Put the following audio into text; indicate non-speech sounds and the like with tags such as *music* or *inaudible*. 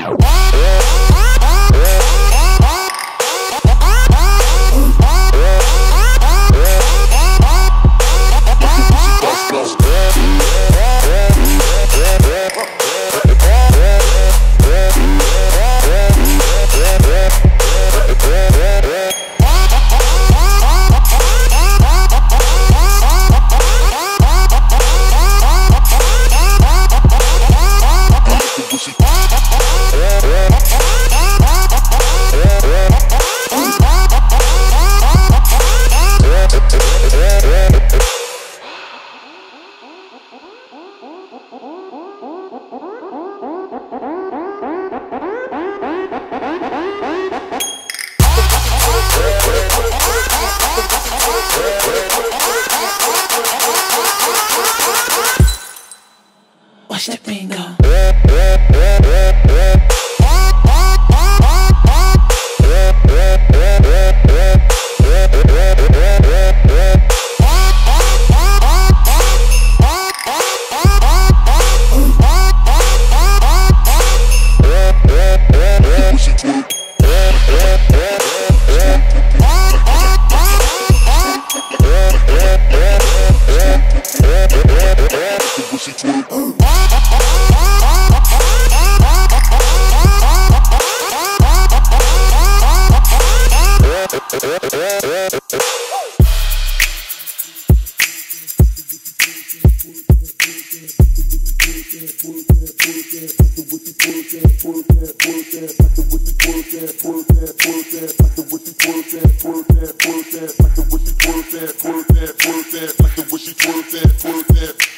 Brasil. É, é, é. Watch that thing go. Like the way *laughs* she twerk that, twerk that, like